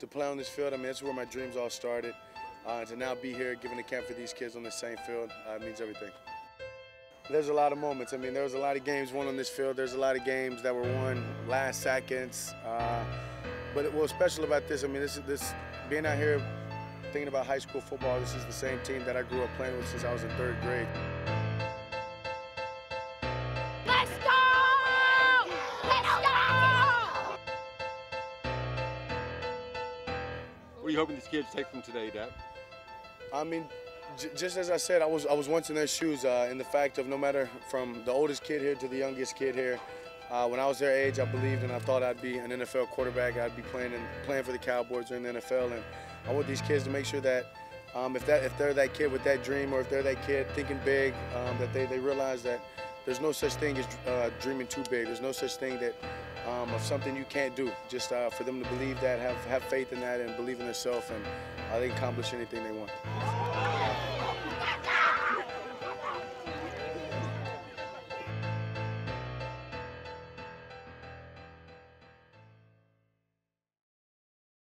To play on this field, I mean, that's where my dreams all started. Uh, to now be here giving a camp for these kids on the same field uh, means everything. There's a lot of moments. I mean, there was a lot of games won on this field. There's a lot of games that were won last seconds. Uh, but what's special about this, I mean, this is this being out here thinking about high school football. This is the same team that I grew up playing with since I was in third grade. What are you hoping these kids take from today, Dak? I mean, just as I said, I was I was once in their shoes uh, in the fact of no matter from the oldest kid here to the youngest kid here. Uh, when I was their age, I believed and I thought I'd be an NFL quarterback. I'd be playing and playing for the Cowboys or in the NFL, and I want these kids to make sure that um, if that if they're that kid with that dream or if they're that kid thinking big, um, that they, they realize that there's no such thing as uh, dreaming too big. There's no such thing that um, of something you can't do. Just uh, for them to believe that, have have faith in that, and believe in themselves, and uh, they accomplish anything they want.